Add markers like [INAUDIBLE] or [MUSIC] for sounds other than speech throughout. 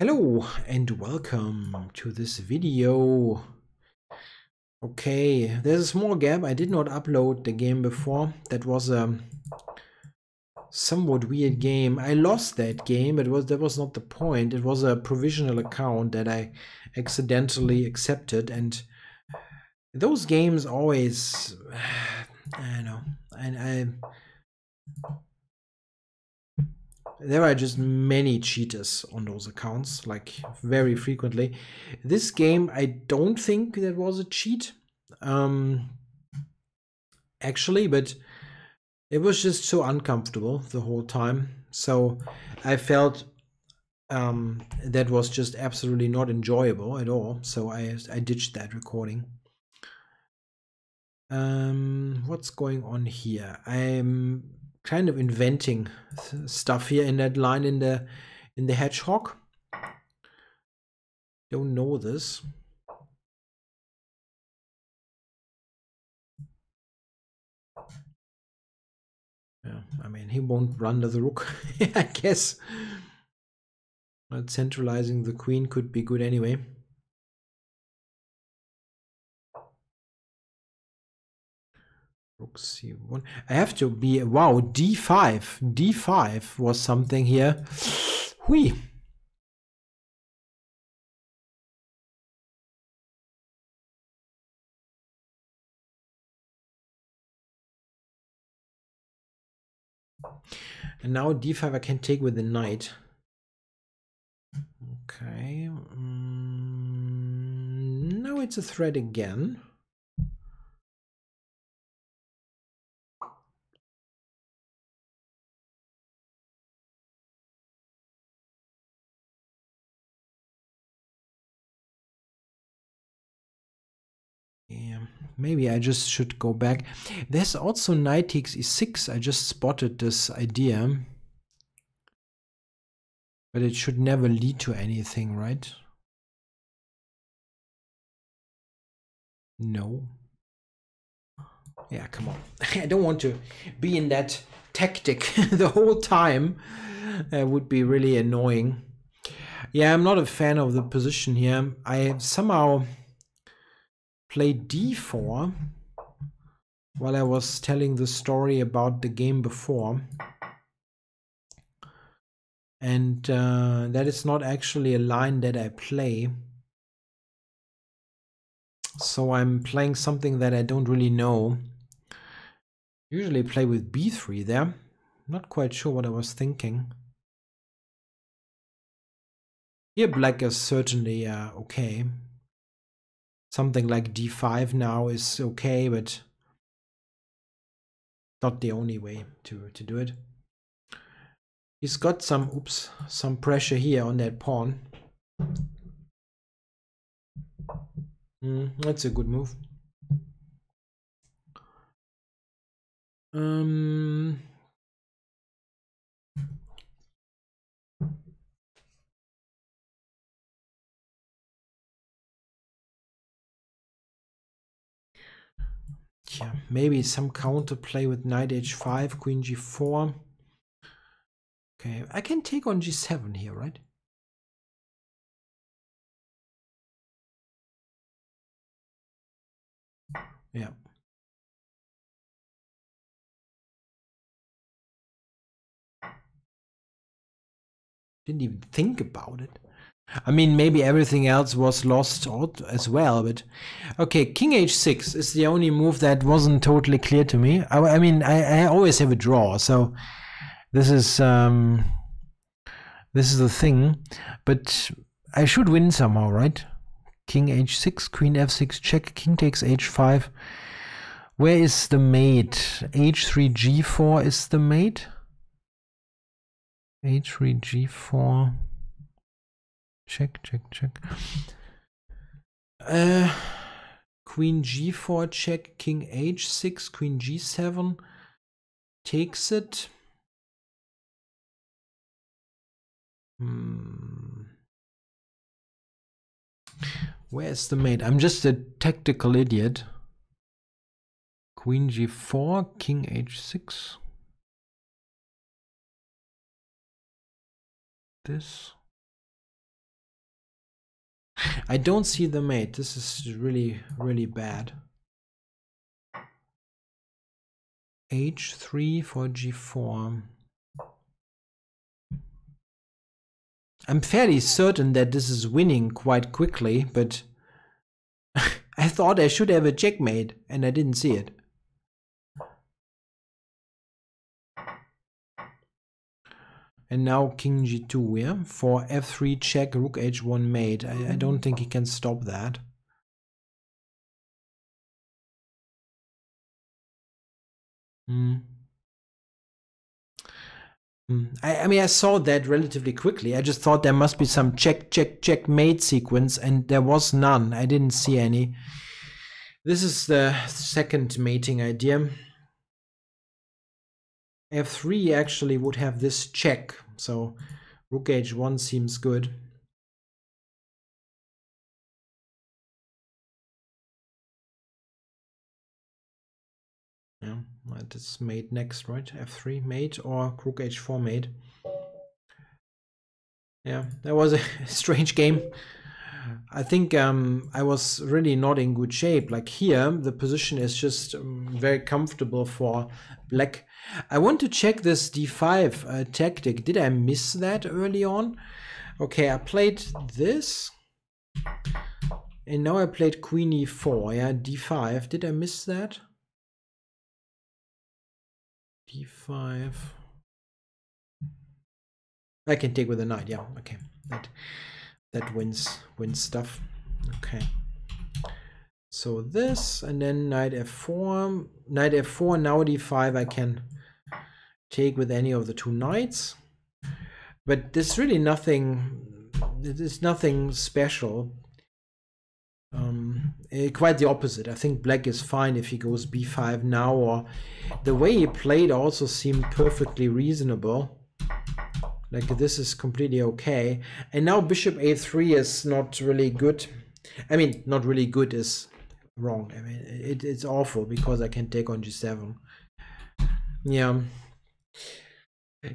Hello and welcome to this video. Okay, there's a small gap. I did not upload the game before. That was a somewhat weird game. I lost that game. It was that was not the point. It was a provisional account that I accidentally accepted and those games always [SIGHS] I know. And I there are just many cheaters on those accounts, like very frequently. This game, I don't think that was a cheat, um, actually, but it was just so uncomfortable the whole time. So I felt um, that was just absolutely not enjoyable at all. So I I ditched that recording. Um, what's going on here? I'm kind of inventing stuff here in that line in the in the hedgehog. Don't know this. Yeah, I mean he won't run the rook, [LAUGHS] I guess. But centralizing the queen could be good anyway. Rook c1. I have to be wow d5. d5 was something here. [SIGHS] Hui. And now d5 I can take with the knight. Okay. Mm, now it's a threat again. Maybe I just should go back. There's also knight takes e6. I just spotted this idea. But it should never lead to anything, right? No. Yeah, come on. [LAUGHS] I don't want to be in that tactic [LAUGHS] the whole time. It would be really annoying. Yeah, I'm not a fan of the position here. I somehow play d4 while I was telling the story about the game before. And uh, that is not actually a line that I play. So I'm playing something that I don't really know. Usually play with b3 there. Not quite sure what I was thinking. Here black is certainly uh, okay something like d5 now is okay, but not the only way to, to do it. He's got some, oops, some pressure here on that pawn. Mm, that's a good move. Um, yeah, maybe some counterplay with knight h5, queen g4. Okay, I can take on g7 here, right? Yeah. Didn't even think about it. I mean, maybe everything else was lost as well, but okay, king h6 is the only move that wasn't totally clear to me. I, I mean, I, I, always have a draw, so this is um, this is the thing, but I should win somehow, right? King h6, queen f6, check, king takes h5. Where is the mate? h3, g4 is the mate. h3, g4. Check, check, check. Uh, queen g4 check, king h6, queen g7 takes it. Hmm. Where's the mate? I'm just a tactical idiot. Queen g4, king h6. This. I don't see the mate. This is really, really bad. h3 for g4. I'm fairly certain that this is winning quite quickly, but [LAUGHS] I thought I should have a checkmate and I didn't see it. And now king g2, yeah? For f3 check, rook h1 mate. I, I don't think he can stop that. Hmm. Hmm. I, I, mean, I saw that relatively quickly. I just thought there must be some check, check, check mate sequence, and there was none. I didn't see any. This is the second mating idea f3 actually would have this check. So rook h1 seems good. Yeah, that is mate next, right? f3 mate or rook h4 mate. Yeah, that was a [LAUGHS] strange game. I think um, I was really not in good shape. Like here, the position is just um, very comfortable for black. I want to check this d5 uh, tactic. Did I miss that early on? Okay, I played this. And now I played queen e4, yeah, d5. Did I miss that? d5. I can take with a knight, yeah, okay. That that wins wins stuff. Okay. So this and then knight f4, knight f4, now d5 I can take with any of the two knights. But there's really nothing, there's nothing special. Um, eh, quite the opposite. I think black is fine if he goes b5 now or the way he played also seemed perfectly reasonable. Like this is completely okay. And now bishop a3 is not really good. I mean, not really good is wrong. I mean, it, it's awful because I can take on g7. Yeah.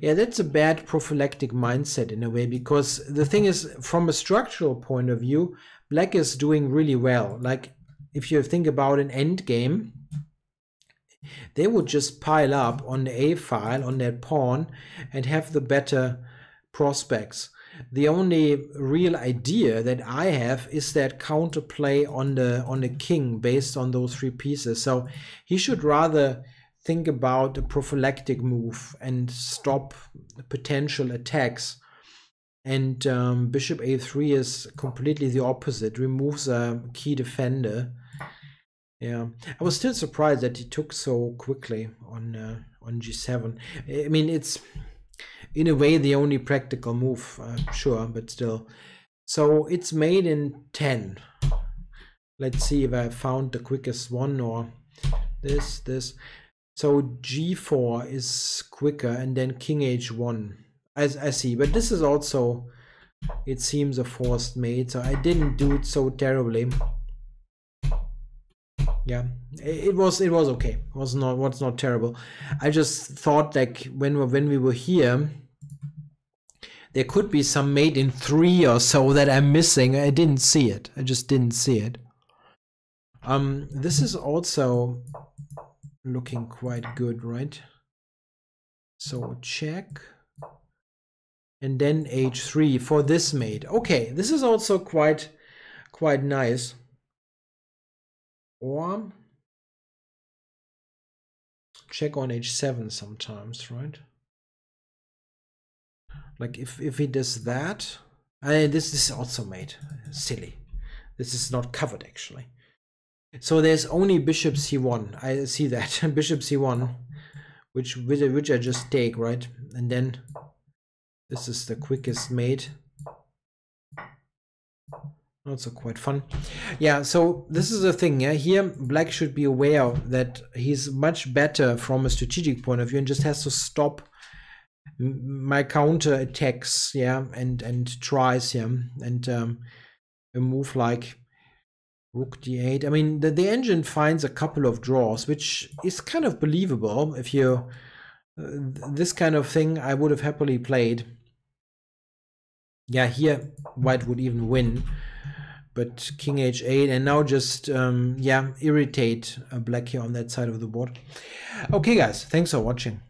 Yeah, that's a bad prophylactic mindset in a way because the thing is, from a structural point of view, black is doing really well. Like, if you think about an end game, they would just pile up on the A file on that pawn and have the better prospects. The only real idea that I have is that counterplay on the on the king based on those three pieces. So he should rather think about a prophylactic move and stop potential attacks. And um, bishop a3 is completely the opposite, removes a key defender. Yeah, I was still surprised that he took so quickly on uh, on g7. I mean, it's in a way the only practical move, uh, sure, but still. So it's mate in 10. Let's see if I found the quickest one or this, this. So g4 is quicker and then king h1. as I see, but this is also, it seems a forced mate, so I didn't do it so terribly yeah. It was it was okay. It was not what's not terrible. I just thought like when when we were here there could be some mate in three or so that i'm missing. I didn't see it. I just didn't see it. Um this is also looking quite good right? So check. And then h3 for this mate okay this is also quite quite nice or check on h7 sometimes, right? Like if, if he does that, I, this is also made silly. This is not covered actually. So there's only bishop c1. I see that [LAUGHS] bishop c1, which which I just take right, and then this is the quickest mate also quite fun. Yeah so this is the thing yeah. Here black should be aware that he's much better from a strategic point of view and just has to stop my counter attacks yeah and and tries yeah and um, a move like rook d8 i mean the, the engine finds a couple of draws which is kind of believable if you uh, this kind of thing i would have happily played yeah here white would even win but king h8 and now just um, yeah irritate uh, black here on that side of the board. Okay guys thanks for watching